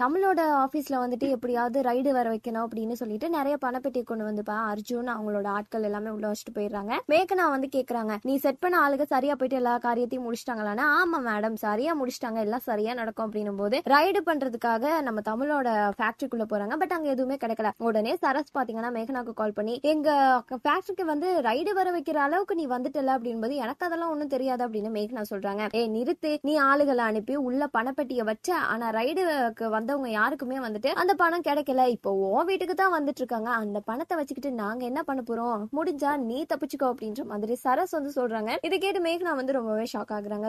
தமிழோட ஆஃபீஸில் வந்துட்டு எப்படியாவது ரைடு வர வைக்கணும் அப்படின்னு சொல்லிட்டு நிறைய பணப்பெட்டி கொண்டு வந்துப்பா. அர்ஜுன் அவங்களோட ஆட்கள் எல்லாமே உள்ள வச்சுட்டு போயிடுறாங்க. மேகனா வந்து கேட்குறாங்க நீ செட் பண்ண ஆளுக சரியா போயிட்டு எல்லா காரியத்தையும் முடிச்சிட்டாங்களானா ஆமா மேடம் சரியா முடிச்சிட்டாங்க. எல்லாம் சரியா நடக்கும். அப்படின்னும் போது ரைடு பண்றதுக்காக நம்ம தமிழோட ஃபேக்டரிக்குள்ள போறாங்க. பட் அங்க எதுவுமே கிடைக்கல. உடனே சரஸ் பாத்தீங்கன்னா மேகனாக்கு கால் பண்ணி எங்க ஃபேக்டரிக்கு வந்து ரைடு வர வைக்கிற அளவுக்கு நீ வந்துட்டல? அப்படின்போது எனக்கு அதெல்லாம் ஒன்றும் தெரியாது. அப்படின்னு மேகனா சொல்றாங்க. ஏ நிறுத்து. நீ ஆளுகளை அனுப்பி உள்ள பணப்பெட்டியை வச்ச. ஆனா ரைடுக்கு வந்தவங்க யாருக்குமே வந்துட்டு அந்த பணம் கிடைக்கல. இப்போ உன் வீட்டுக்கு தான் வந்துட்டு இருக்காங்க அந்த பணத்தை வச்சுக்கிட்டு நாங்க என்ன பண்ண போறோம்? முடிஞ்சா நீ தப்பிச்சுக்கோ அப்படின்ற மாதிரி சரஸ் வந்து சொல்றாங்க. இதை கேட்டு மேகனா வந்து ரொம்பவே ஷாக் ஆகுறாங்க.